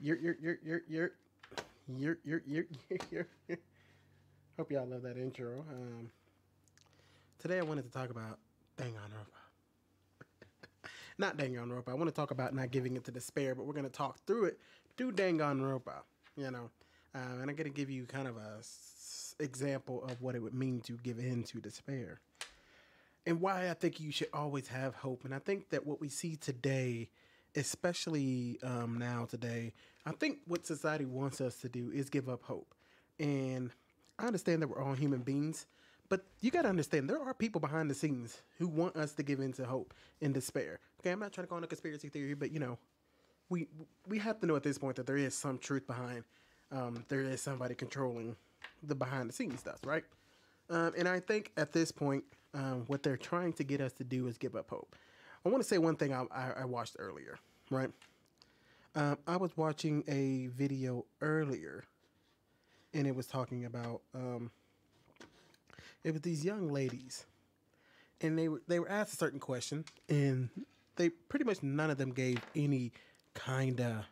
You're you're you're you're you're you're you're you're you're Hope y'all love that intro. Um, today I wanted to talk about Danganronpa. not Danganronpa. I want to talk about not giving it to despair, but we're going to talk through it through Danganronpa. You know, um, and I'm going to give you kind of a s- example of what it would mean to give in to despair, and why I think you should always have hope. And I think that what we see today, especially um, now today, I think what society wants us to do is give up hope. And I understand that we're all human beings, but you got to understand there are people behind the scenes who want us to give in to hope and despair. Okay, I'm not trying to go on a conspiracy theory, but you know, we we have to know at this point that there is some truth behind. Um, there is somebody controlling the behind the scenes stuff, right? Um, and I think at this point, um, what they're trying to get us to do is give up hope. I want to say one thing I, I, I watched earlier, right? Um, I was watching a video earlier, and it was talking about um, it was these young ladies, and they were they were asked a certain question, and they pretty much none of them gave any kind of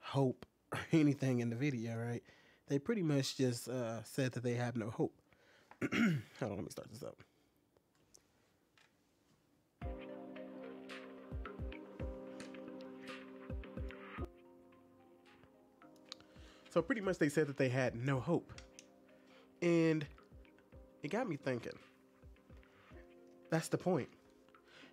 hope or anything in the video, right? They pretty much just uh, said that they have no hope. Hold on, let me start this up. So pretty much they said that they had no hope. And it got me thinking. That's the point.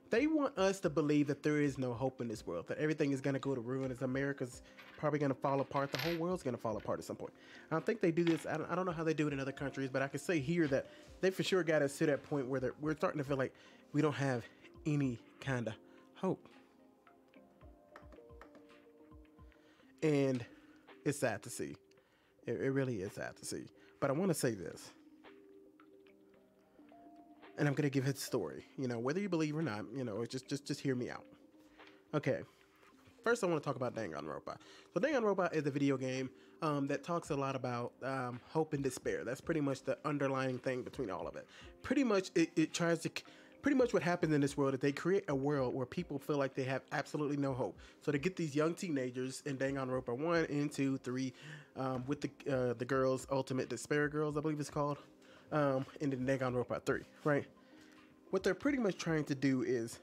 They want us to believe that there is no hope in this world, that everything is going to go to ruin, as America's probably going to fall apart. The whole world's going to fall apart at some point. I think they do this. I don't, I don't know how they do it in other countries, but I can say here that they for sure got us to that point where we're starting to feel like we don't have any kind of hope. And it's sad to see. It, it really is sad to see. But I want to say this. And I'm going to give his story. You know, whether you believe or not, you know, just just just hear me out. Okay. First, I want to talk about Danganronpa. So, Danganronpa is a video game um, that talks a lot about um, hope and despair. That's pretty much the underlying thing between all of it. Pretty much, it, it tries to. Pretty much what happens in this world is they create a world where people feel like they have absolutely no hope. So they get these young teenagers in Danganronpa one and two, three, um, with the uh, the girls, Ultimate Despair Girls, I believe it's called, um, and then Danganronpa three, right? What they're pretty much trying to do is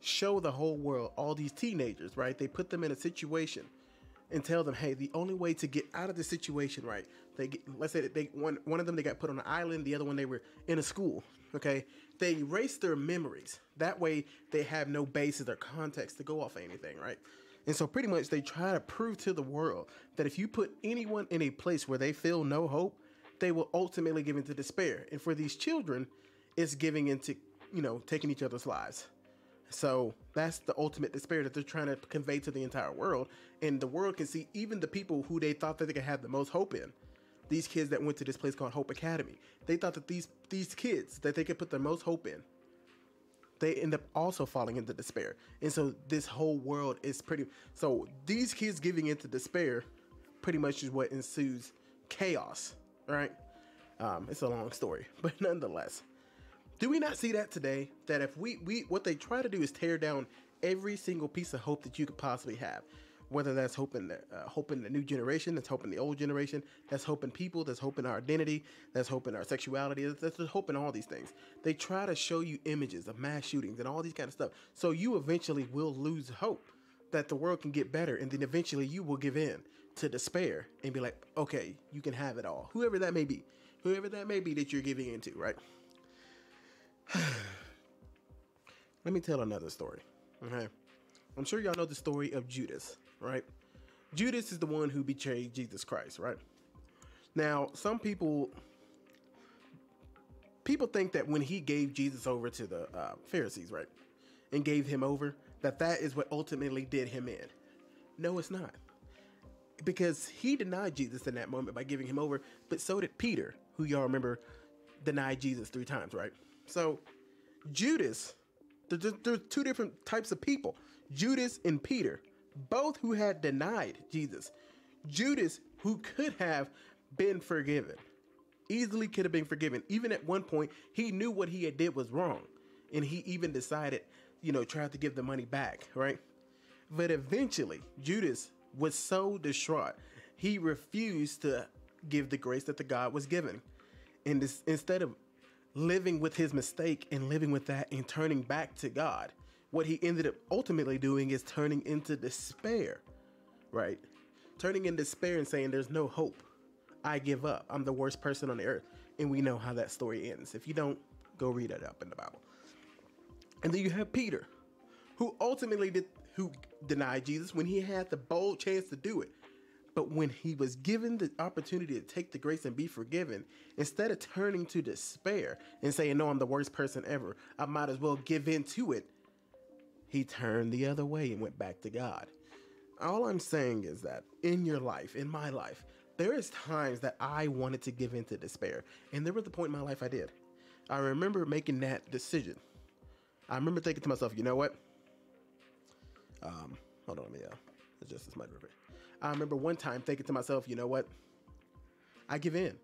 show the whole world all these teenagers, right? They put them in a situation and tell them, hey, the only way to get out of the situation, right? They get, let's say that they one one of them they got put on an island, the other one they were in a school. Okay, they erase their memories. That way, they have no basis or context to go off of anything, right? And so, pretty much, they try to prove to the world that if you put anyone in a place where they feel no hope, they will ultimately give into despair. And for these children, it's giving into you know taking each other's lives. So that's the ultimate despair that they're trying to convey to the entire world. And the world can see even the people who they thought that they could have the most hope in. These kids that went to this place called Hope Academy. They thought that these these kids that they could put their most hope in. They end up also falling into despair. And so this whole world is pretty so these kids giving into despair pretty much is what ensues chaos, right? Um, it's a long story, but nonetheless, do we not see that today? That if we we what they try to do is tear down every single piece of hope that you could possibly have whether that's hoping the uh, hoping the new generation, that's hoping the old generation, that's hoping people, that's hoping our identity, that's hoping our sexuality, that's, that's hoping all these things. They try to show you images of mass shootings and all these kind of stuff, so you eventually will lose hope that the world can get better, and then eventually you will give in to despair and be like, okay, you can have it all, whoever that may be, whoever that may be that you're giving into, right? Let me tell another story. Okay. I'm sure y'all know the story of Judas right? Judas is the one who betrayed Jesus Christ, right? Now, some people people think that when he gave Jesus over to the uh, Pharisees, right, and gave him over, that that is what ultimately did him in. No, it's not. Because he denied Jesus in that moment by giving him over, but so did Peter, who y'all remember denied Jesus three times, right? So, Judas, there's, two different types of people Judas and Peter both who had denied Jesus. Judas, who could have been forgiven, easily could have been forgiven. Even at one point, he knew what he had did was wrong, and he even decided, you know, tried to give the money back, right? But eventually, Judas was so distraught, he refused to give the grace that the God was given. And this, instead of living with his mistake and living with that and turning back to God, what he ended up ultimately doing is turning into despair, right? Turning in despair and saying, There's no hope. I give up. I'm the worst person on the earth. And we know how that story ends. If you don't, go read it up in the Bible. And then you have Peter, who ultimately did who denied Jesus when he had the bold chance to do it. But when he was given the opportunity to take the grace and be forgiven, instead of turning to despair and saying, No, I'm the worst person ever, I might as well give in to it, he turned the other way and went back to God. All I'm saying is that in your life, in my life, there is times that I wanted to give in to despair. And there was a point in my life I did. I remember making that decision. I remember thinking to myself, you know what? Um, hold on, let me uh, adjust this microphone. I remember one time thinking to myself, you know what? I give in.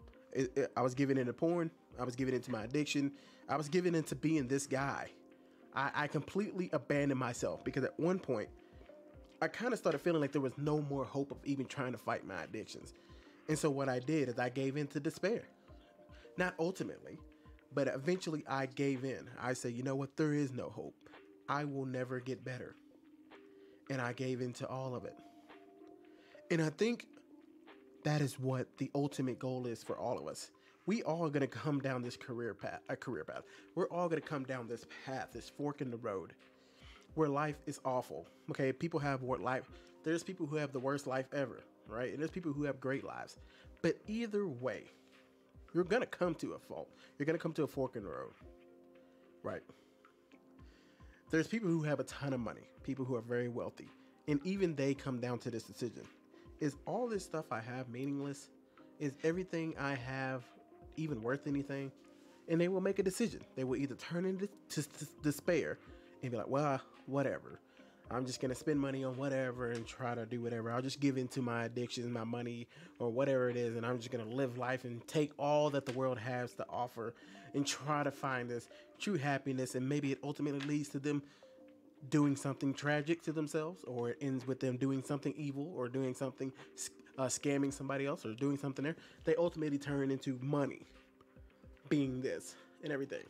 I was giving into porn. I was giving into my addiction. I was giving into being this guy I, I completely abandoned myself because at one point, I kind of started feeling like there was no more hope of even trying to fight my addictions. And so what I did is I gave in to despair. Not ultimately, but eventually I gave in. I said, you know what? There is no hope. I will never get better. And I gave in to all of it. And I think that is what the ultimate goal is for all of us we all are gonna come down this career path, uh, a career path. We're all gonna come down this path, this fork in the road, where life is awful. Okay, people have what life. There's people who have the worst life ever, right? And there's people who have great lives. But either way, you're gonna come to a fault. You're gonna come to a fork in the road, right? There's people who have a ton of money, people who are very wealthy, and even they come down to this decision: Is all this stuff I have meaningless? Is everything I have even worth anything, and they will make a decision. They will either turn into despair and be like, well, whatever. I'm just gonna spend money on whatever and try to do whatever. I'll just give into my addictions, my money, or whatever it is, and I'm just gonna live life and take all that the world has to offer and try to find this true happiness. And maybe it ultimately leads to them doing something tragic to themselves, or it ends with them doing something evil or doing something uh, scamming somebody else or doing something there, they ultimately turn into money being this and everything.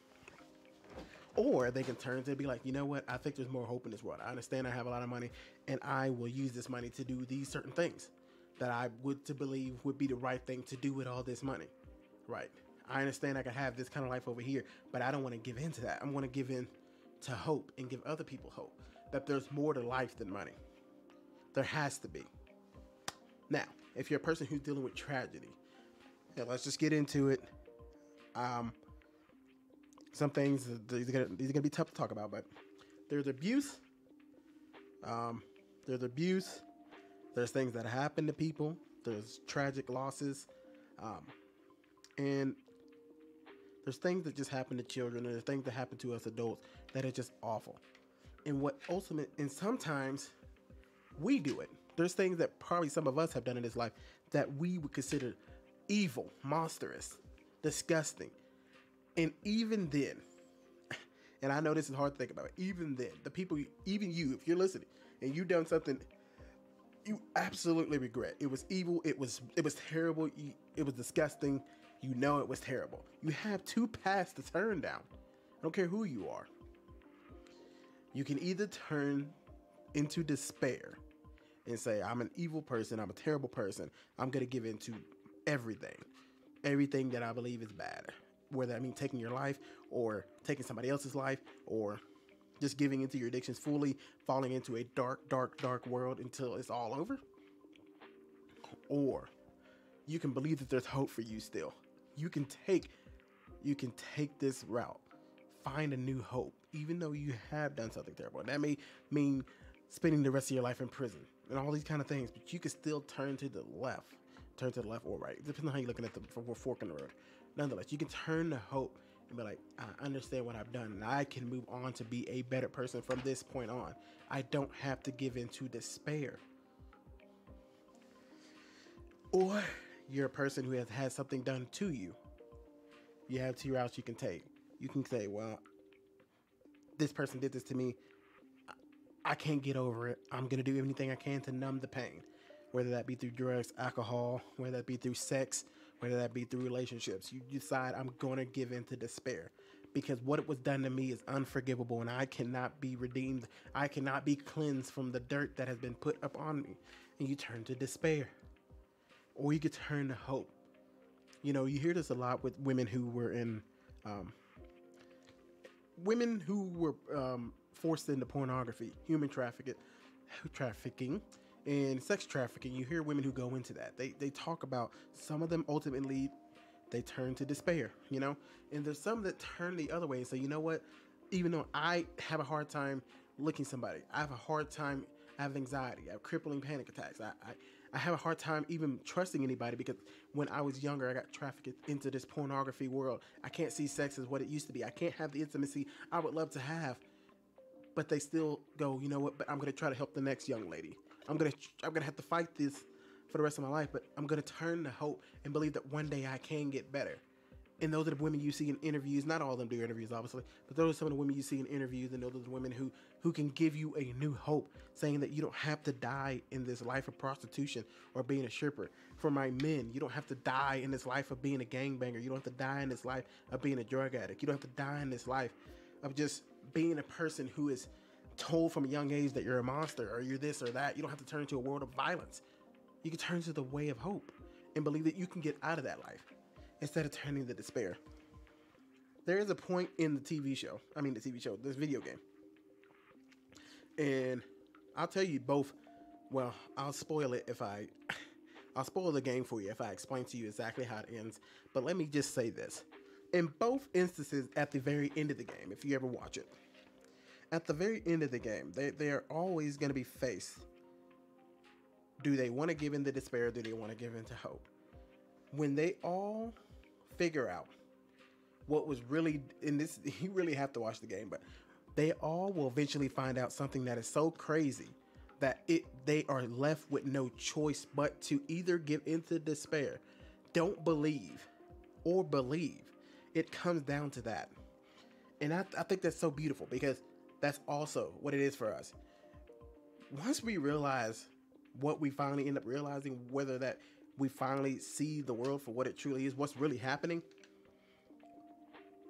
Or they can turn to be like, you know what? I think there's more hope in this world. I understand I have a lot of money and I will use this money to do these certain things that I would to believe would be the right thing to do with all this money. Right. I understand I can have this kind of life over here, but I don't want to give in to that. I want to give in to hope and give other people hope that there's more to life than money. There has to be. Now, if you're a person who's dealing with tragedy, yeah, let's just get into it. Um, some things these are, gonna, these are gonna be tough to talk about, but there's abuse. Um, there's abuse. There's things that happen to people. There's tragic losses, um, and there's things that just happen to children, and there's things that happen to us adults that are just awful. And what ultimate, and sometimes we do it there's things that probably some of us have done in this life that we would consider evil, monstrous, disgusting. And even then, and I know this is hard to think about, even then, the people, even you, if you're listening and you've done something you absolutely regret. It was evil. It was it was terrible. It was disgusting. You know it was terrible. You have two paths to turn down. I don't care who you are. You can either turn into despair and say, I'm an evil person, I'm a terrible person, I'm gonna give in to everything. Everything that I believe is bad. Whether that means taking your life or taking somebody else's life or just giving into your addictions fully, falling into a dark, dark, dark world until it's all over. Or you can believe that there's hope for you still. You can take you can take this route. Find a new hope, even though you have done something terrible. And that may mean spending the rest of your life in prison and all these kind of things, but you can still turn to the left, turn to the left or right, depending on how you're looking at the fork in the road. Nonetheless, you can turn to hope and be like, I understand what I've done, and I can move on to be a better person from this point on. I don't have to give in to despair. Or you're a person who has had something done to you. You have two routes you can take. You can say, Well, this person did this to me. I can't get over it. I'm going to do anything I can to numb the pain, whether that be through drugs, alcohol, whether that be through sex, whether that be through relationships. You decide I'm going to give in to despair because what was done to me is unforgivable and I cannot be redeemed. I cannot be cleansed from the dirt that has been put upon me. And you turn to despair. Or you could turn to hope. You know, you hear this a lot with women who were in, um, women who were um, forced into pornography, human trafficking, trafficking, and sex trafficking, you hear women who go into that. They they talk about some of them ultimately they turn to despair, you know? And there's some that turn the other way and say, you know what? Even though I have a hard time looking somebody, I have a hard time, I have anxiety, I have crippling panic attacks. I, I, I have a hard time even trusting anybody because when I was younger, I got trafficked into this pornography world. I can't see sex as what it used to be. I can't have the intimacy I would love to have. But they still go, you know what? But I'm going to try to help the next young lady. I'm gonna I'm gonna have to fight this for the rest of my life, but I'm gonna turn to hope and believe that one day I can get better. And those are the women you see in interviews. Not all of them do interviews, obviously, but those are some of the women you see in interviews, and those are the women who who can give you a new hope, saying that you don't have to die in this life of prostitution or being a stripper. For my men, you don't have to die in this life of being a gangbanger. You don't have to die in this life of being a drug addict. You don't have to die in this life of just being a person who is told from a young age that you're a monster or you're this or that. You don't have to turn into a world of violence. You can turn to the way of hope and believe that you can get out of that life instead of turning to despair. There is a point in the TV show, I mean, the TV show, this video game. And I'll tell you both, well, I'll spoil it if I. I'll spoil the game for you if I explain to you exactly how it ends. But let me just say this. In both instances, at the very end of the game, if you ever watch it, at the very end of the game, they, they're always going to be faced. Do they want to give in to despair? Do they want to give in to hope? When they all figure out what was really in this, you really have to watch the game, but they all will eventually find out something that is so crazy that it they are left with no choice but to either give into despair, don't believe, or believe. It comes down to that. And I, I think that's so beautiful because that's also what it is for us. Once we realize what we finally end up realizing, whether that we finally see the world for what it truly is, what's really happening,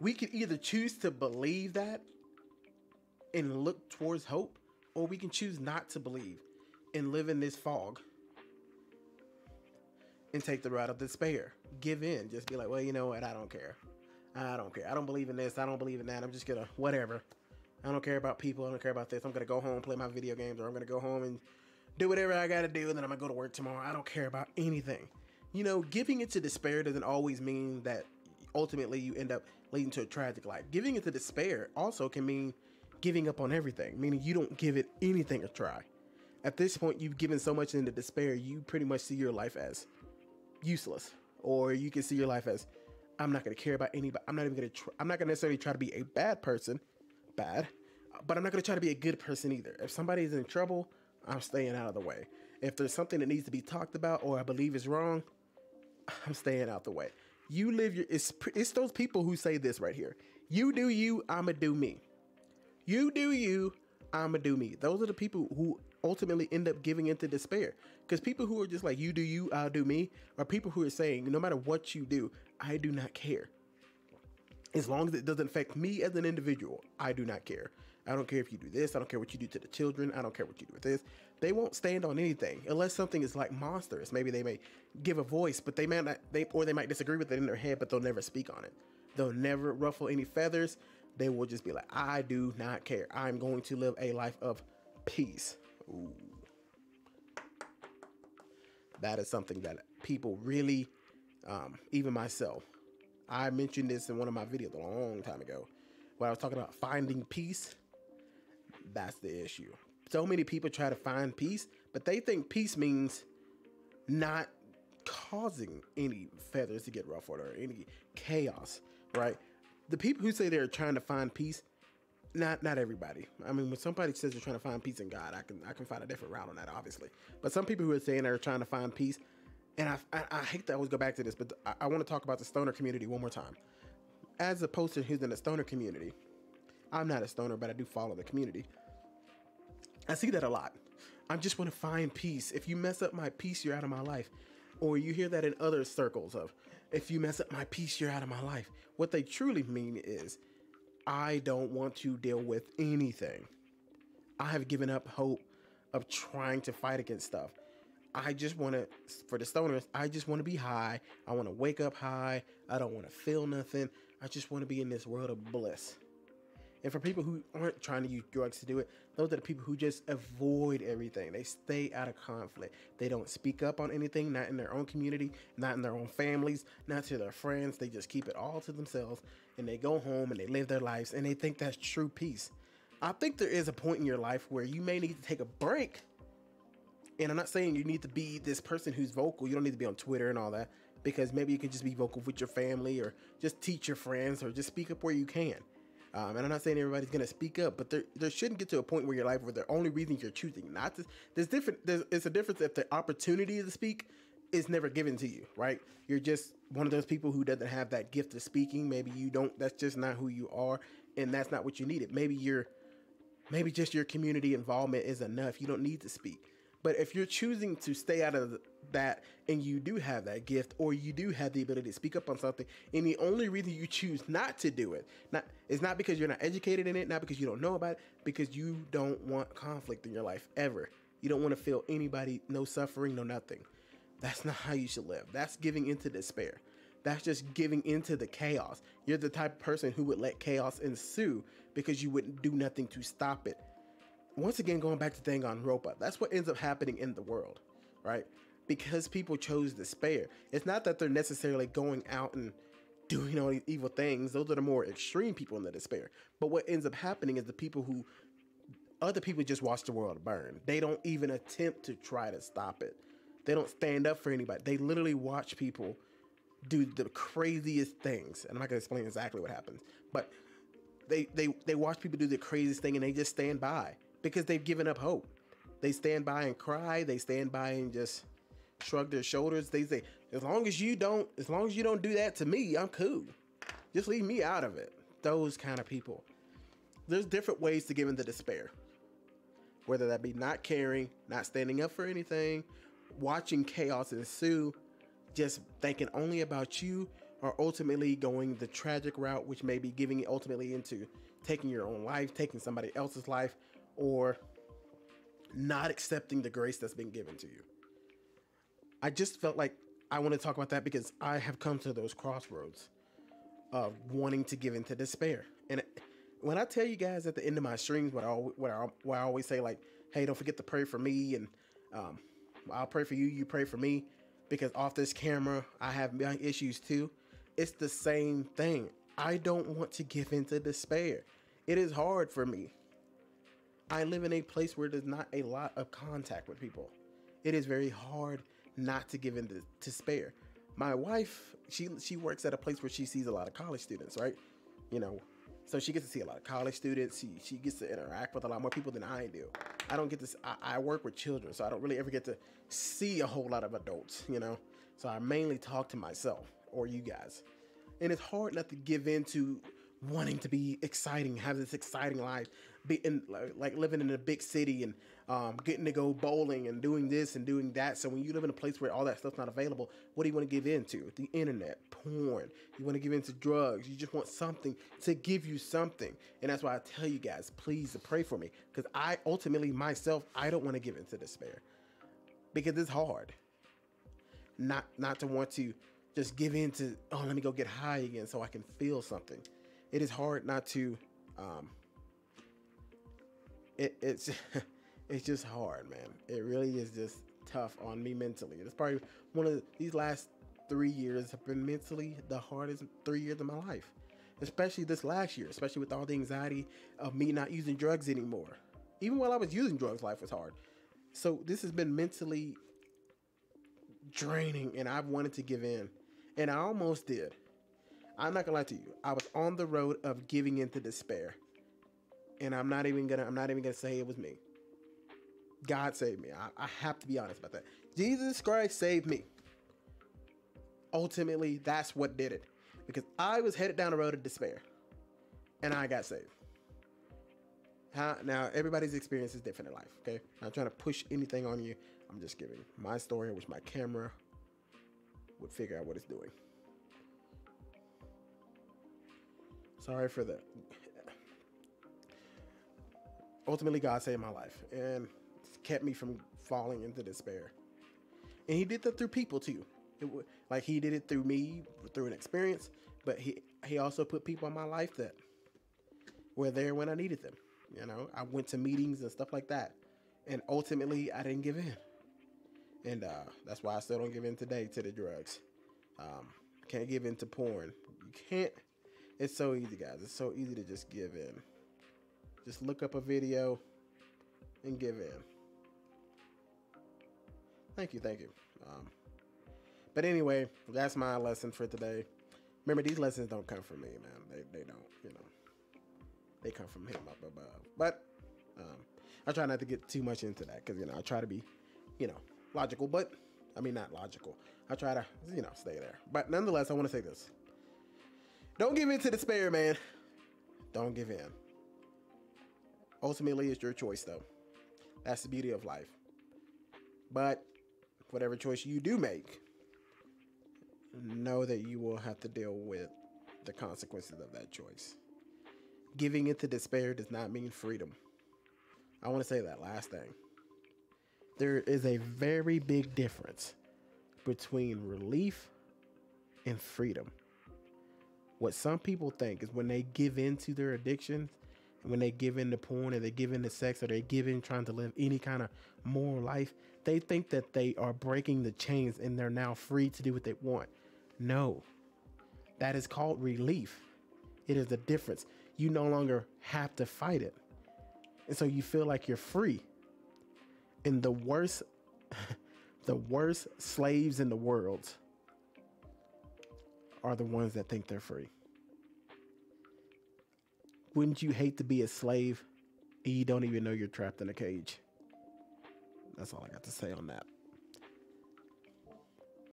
we can either choose to believe that and look towards hope, or we can choose not to believe and live in this fog and take the route of despair. Give in. Just be like, well, you know what? I don't care. I don't care. I don't believe in this. I don't believe in that. I'm just gonna whatever. I don't care about people. I don't care about this. I'm gonna go home, play my video games, or I'm gonna go home and do whatever I gotta do, and then I'm gonna go to work tomorrow. I don't care about anything. You know, giving into despair doesn't always mean that ultimately you end up leading to a tragic life. Giving into despair also can mean giving up on everything, meaning you don't give it anything a try. At this point, you've given so much into despair, you pretty much see your life as useless, or you can see your life as I'm not gonna care about anybody. I'm not even gonna. Try, I'm not gonna necessarily try to be a bad person bad, but I'm not to try to be a good person either. If somebody's in trouble, I'm staying out of the way. If there's something that needs to be talked about or I believe is wrong, I'm staying out the way. You live your it's it's those people who say this right here. You do you, I'ma do me. You do you, I'ma do me. Those are the people who ultimately end up giving into despair. Because people who are just like you do you, I'll do me, are people who are saying no matter what you do, I do not care. As long as it doesn't affect me as an individual, I do not care. I don't care if you do this. I don't care what you do to the children. I don't care what you do with this. They won't stand on anything unless something is like monstrous. Maybe they may give a voice, but they might not. They or they might disagree with it in their head, but they'll never speak on it. They'll never ruffle any feathers. They will just be like, I do not care. I'm going to live a life of peace. Ooh. That is something that people really, um, even myself, I mentioned this in one of my videos a long time ago when I was talking about finding peace. That's the issue. So many people try to find peace, but they think peace means not causing any feathers to get ruffled or any chaos, right? The people who say they're trying to find peace, not not everybody. I mean, when somebody says they're trying to find peace in God, I can I can find a different route on that, obviously. But some people who are saying they're trying to find peace, and I I, I hate to always go back to this, but I, I want to talk about the stoner community one more time. As a person who's in the stoner community, I'm not a stoner, but I do follow the community. I see that a lot. I just want to find peace. If you mess up my peace, you're out of my life. Or you hear that in other circles of, if you mess up my peace, you're out of my life. What they truly mean is, I don't want to deal with anything. I have given up hope of trying to fight against stuff. I just want to, for the stoners, I just want to be high. I want to wake up high. I don't want to feel nothing. I just want to be in this world of bliss. And for people who aren't trying to use drugs to do it, those are the people who just avoid everything. They stay out of conflict. They don't speak up on anything, not in their own community, not in their own families, not to their friends. They just keep it all to themselves and they go home and they live their lives and they think that's true peace. I think there is a point in your life where you may need to take a break. And I'm not saying you need to be this person who's vocal. You don't need to be on Twitter and all that because maybe you can just be vocal with your family or just teach your friends or just speak up where you can. Um, and I'm not saying everybody's gonna speak up, but there there shouldn't get to a point where your life where the only reason you're choosing not to. There's different. There's it's a difference if the opportunity to speak is never given to you, right? You're just one of those people who doesn't have that gift of speaking. Maybe you don't. That's just not who you are, and that's not what you needed. Maybe you're, maybe just your community involvement is enough. You don't need to speak. But if you're choosing to stay out of that and you do have that gift or you do have the ability to speak up on something and the only reason you choose not to do it not is not because you're not educated in it, not because you don't know about it, because you don't want conflict in your life ever. You don't want to feel anybody no suffering, no nothing. That's not how you should live. That's giving into despair. That's just giving into the chaos. You're the type of person who would let chaos ensue because you wouldn't do nothing to stop it once again, going back to Danganronpa, that's what ends up happening in the world, right? Because people chose despair. It's not that they're necessarily going out and doing all these evil things. Those are the more extreme people in the despair. But what ends up happening is the people who other people just watch the world burn. They don't even attempt to try to stop it. They don't stand up for anybody. They literally watch people do the craziest things. And I'm not gonna explain exactly what happens, but they they they watch people do the craziest thing and they just stand by because they've given up hope. They stand by and cry. They stand by and just shrug their shoulders. They say, as long as you don't, as long as you don't do that to me, I'm cool. Just leave me out of it. Those kind of people. There's different ways to give into despair. Whether that be not caring, not standing up for anything, watching chaos ensue, just thinking only about you, or ultimately going the tragic route, which may be giving ultimately into taking your own life, taking somebody else's life, or not accepting the grace that's been given to you. I just felt like I want to talk about that because I have come to those crossroads of wanting to give into despair. And when I tell you guys at the end of my streams, what I, what I, what I always say, like, hey, don't forget to pray for me, and um, I'll pray for you, you pray for me, because off this camera, I have issues too. It's the same thing. I don't want to give into despair. It is hard for me. I live in a place where there's not a lot of contact with people. It is very hard not to give in to, to spare. My wife, she she works at a place where she sees a lot of college students, right? You know, So she gets to see a lot of college students. She she gets to interact with a lot more people than I do. I don't get to. I, I work with children, so I don't really ever get to see a whole lot of adults. You know, so I mainly talk to myself or you guys, and it's hard not to give in to wanting to be exciting, have this exciting life, be in like living in a big city and um, getting to go bowling and doing this and doing that. So when you live in a place where all that stuff's not available, what do you want to give into? The internet, porn. You want to give into drugs. You just want something to give you something. And that's why I tell you guys, please pray for me because I ultimately myself I don't want to give into despair because it's hard. Not not to want to just give in to oh let me go get high again so I can feel something. It is hard not to. Um, it, it's it's just hard, man. It really is just tough on me mentally. It's probably one of these last three years have been mentally the hardest three years of my life. Especially this last year, especially with all the anxiety of me not using drugs anymore. Even while I was using drugs, life was hard. So this has been mentally draining, and I've wanted to give in, and I almost did. I'm not gonna lie to you. I was on the road of giving into despair, and I'm not even gonna. I'm not even gonna say it was me. God saved me. I, I have to be honest about that. Jesus Christ saved me. Ultimately, that's what did it. Because I was headed down the road of despair. And I got saved. How, now, everybody's experience is different in life, okay? I'm not trying to push anything on you. I'm just giving my story, which my camera would figure out what it's doing. Sorry for the. Ultimately, God saved my life. And kept me from falling into despair. And he did that through people too. It, like he did it through me, through an experience, but he he also put people in my life that were there when I needed them. You know, I went to meetings and stuff like that, and ultimately I didn't give in, and uh, that's why I still don't give in today to the drugs. Um, can't give in to porn. You can't. It's so easy, guys. It's so easy to just give in. Just look up a video and give in. Thank you, thank you. Um, but anyway, that's my lesson for today. Remember, these lessons don't come from me, man. They, they don't, you know. They come from him up above. But um, I try not to get too much into that because, you know, I try to be, you know, logical, but I mean, not logical. I try to, you know, stay there. But nonetheless, I want to say this. Don't give in to despair, man. Don't give in. Ultimately, it's your choice, though. That's the beauty of life. But whatever choice you do make, know that you will have to deal with the consequences of that choice. Giving into despair does not mean freedom. I want to say that last thing. There is a very big difference between relief and freedom. What some people think is when they give in to their addictions, when they give in to porn or they give in to sex or they give in trying to live any kind of moral life, they think that they are breaking the chains and they're now free to do what they want. No, that is called relief. It is a difference. You no longer have to fight it. And so you feel like you're free. And the worst, the worst slaves in the world are the ones that think they're free. Wouldn't you hate to be a slave and you don't even know you're trapped in a cage? That's all I got to say on that.